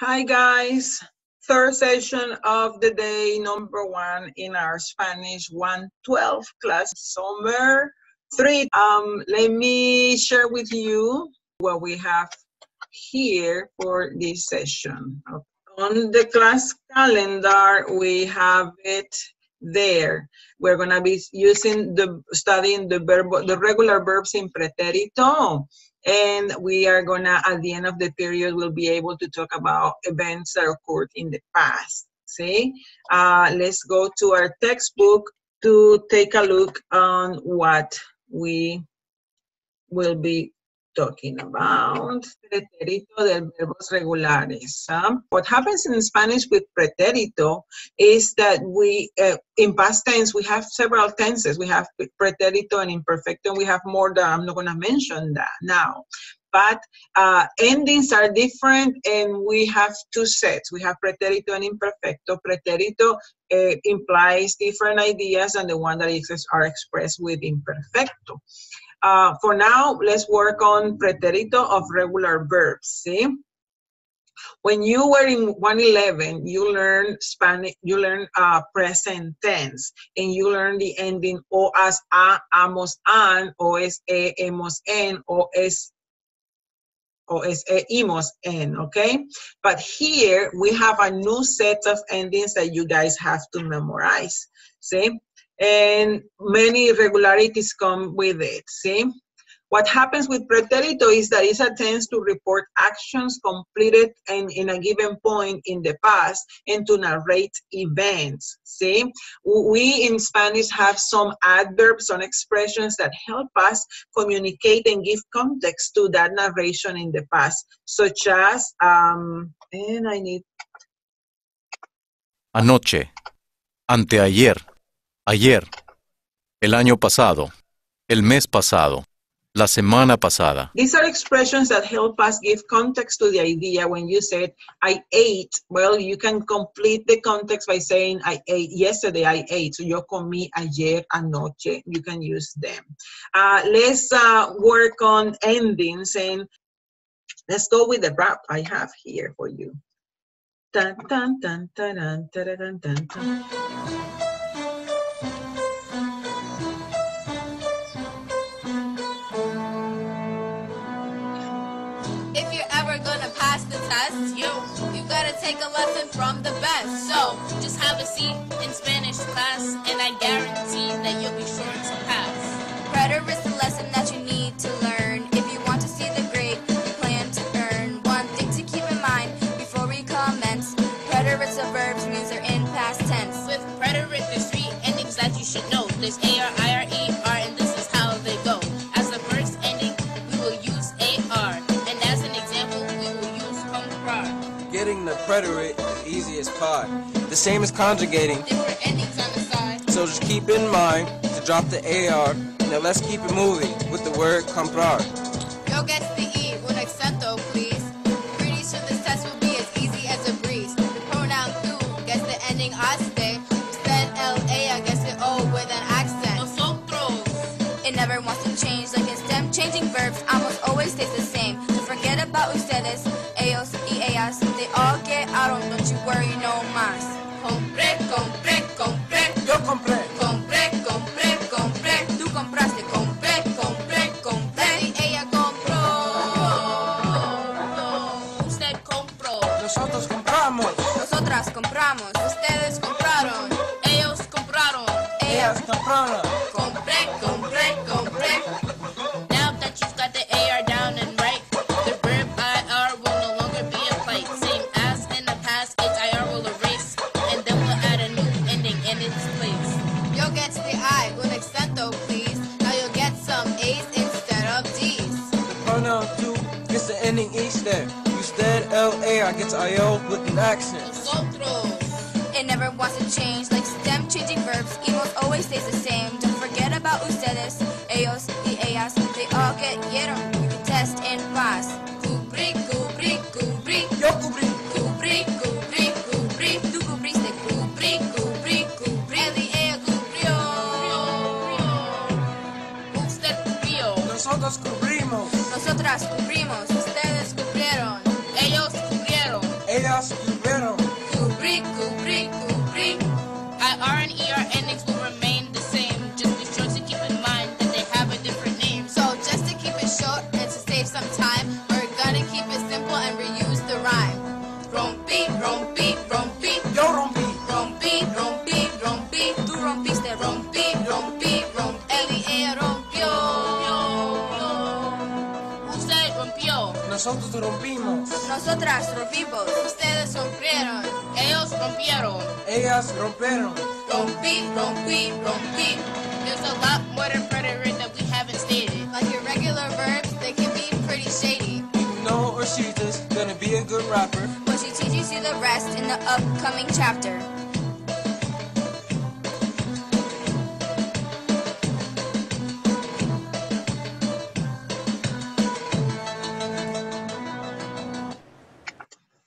Hi guys, third session of the day, number one in our Spanish 112 class, summer three. Um, let me share with you what we have here for this session. On the class calendar, we have it there. We're gonna be using the studying the verb, the regular verbs in pretérito and we are gonna at the end of the period we'll be able to talk about events that occurred in the past see? Uh, let's go to our textbook to take a look on what we will be talking about pretérito del verbos regulares. Huh? What happens in Spanish with pretérito is that we, uh, in past tense, we have several tenses. We have pretérito and imperfecto, and we have more that I'm not going to mention that now. But uh, endings are different, and we have two sets. We have pretérito and imperfecto. Pretérito uh, implies different ideas than the one that is, are expressed with imperfecto. Uh, for now, let's work on pretérito of regular verbs, see? When you were in 111, you learn Spanish, you learn uh, present tense, and you learn the ending o as a, amos, an, o es e, hemos, en, o es o es e, imos, en, okay? But here, we have a new set of endings that you guys have to memorize, see? And many irregularities come with it, see? What happens with pretérito is that it attempts to report actions completed in, in a given point in the past and to narrate events, see? We in Spanish have some adverbs, some expressions that help us communicate and give context to that narration in the past, such as, um, and I need... Anoche, anteayer, ayer, el año pasado, el mes pasado, la semana pasada. These are expressions that help us give context to the idea when you said, I ate. Well, you can complete the context by saying, I ate. Yesterday I ate. So yo comí ayer, anoche. You can use them. Uh, let's uh, work on endings and let's go with the rap I have here for you. Dun, dun, dun, dun. take a lesson from the best. So just have a seat in Spanish class, and I guarantee that you'll be sure to pass. The preterite is the easiest part. The same as conjugating. Different endings on the side. So just keep in mind to drop the AR. Now let's keep it moving with the word comprar. Yo gets the E, un accento, please. Greetings for this test will be as easy as a breeze. The pronoun tú gets the ending aste. Instead, LA, I guess the O with an accent. Nosotros. It never wants to change, like in STEM, changing verbs Ellas compraron. Compré, compré, compré. Now that you've got the AR down and right, the verb IR will no longer be in play. Same as in the past, its IR will erase, and then we'll add a new ending in its place. Yo gets the I, un accento, please. Now you'll get some A's instead of D's. The pronoun tú gets the ending each there. Instead, LA, I get IO with an accent. Nosotros. It never wants to change, like STEM changing verbs, emos always stays the same. Don't forget about ustedes, ellos y ellas. They all get quiero. You can test and pass. Cubrí, cubrí, cubrí. Yo cubrí. Cubrí, cubrí, cubrí. Tú cubriste, cubrí, cubrí, cubrí. Él y ella cubrió. Usted cubrió. Nosotros cubrimos. Nosotras cubrimos, ustedes cubrieron. Ellos cubrieron. Ellas cubrieron. Rompí, rompí. Yo rompí. Rompí, rompí, rompí. Tú rompiste, rompí, rompí, rompí. Él rompió. Usted rompió. Nosotros rompimos. Nosotras rompimos. Ustedes rompieron. Ellos rompieron. Ellas rompieron. Rompí, rompí, rompí. There's a lot more than preterite that we haven't stated. Like your regular verbs, they can be pretty shady. You know Rashita's gonna be a good rapper. Teaches you the rest in the upcoming chapter.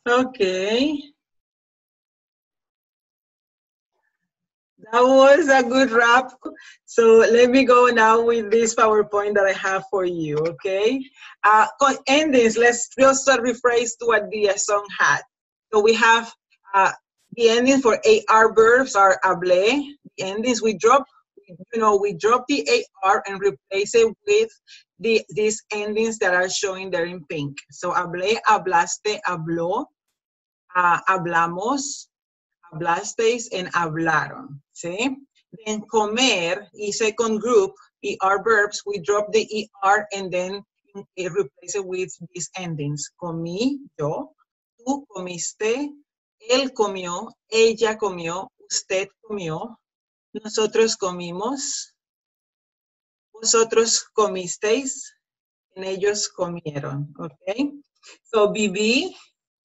Okay. That was a good wrap. So let me go now with this PowerPoint that I have for you, okay? Uh, endings, let's just rephrase to what the song had. So we have uh, the endings for AR verbs are hable. The endings we drop, you know, we drop the AR and replace it with the these endings that are showing there in pink. So hablé, hablaste, habló, uh, hablamos, hablasteis, and hablaron. See? Then comer, y second group, ER verbs, we drop the ER and then eh, replace it with these endings. Comí, yo, tú comiste, él comió, ella comió, usted comió, nosotros comimos, vosotros comisteis, and ellos comieron, okay? So viví,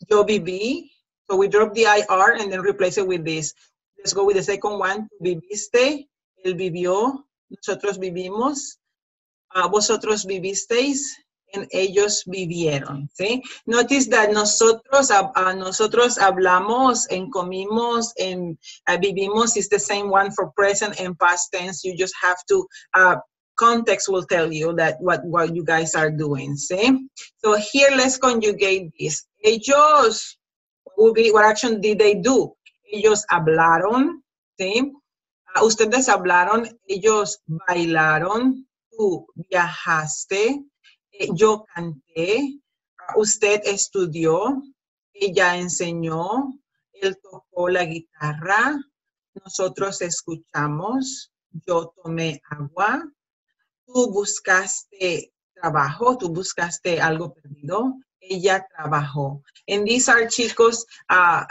yo viví, so we drop the IR and then replace it with this. Let's go with the second one. Viviste, él vivió, nosotros vivimos, ah, vosotros vivisteis, ellos vivieron, ¿sí? Notice that nosotros, hab- ah, nosotros hablamos and comimos and ah, vivimos is the same one for present and past tense. You just have to uh, context will tell you that what, what you guys are doing, see? So here, let's conjugate this. Ellos, be, what action did they do? Ellos hablaron, ¿sí? Ah, ustedes hablaron, ellos bailaron, tú viajaste, eh, yo canté, ah, usted estudió, ella enseñó, él tocó la guitarra, nosotros escuchamos, yo tomé agua, tú buscaste trabajo, tú buscaste algo perdido, ella trabajó. And these are, chicos, uh,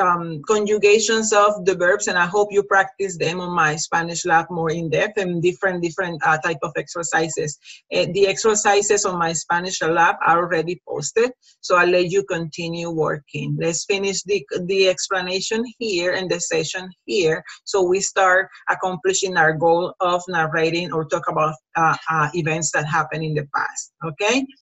um, conjugations of the verbs, and I hope you practice them on my Spanish lab more in depth and different, different uh, type of exercises. Uh, the exercises on my Spanish lab are already posted, so I'll let you continue working. Let's finish the, the explanation here and the session here, so we start accomplishing our goal of narrating or talk about uh, uh, events that happened in the past, okay?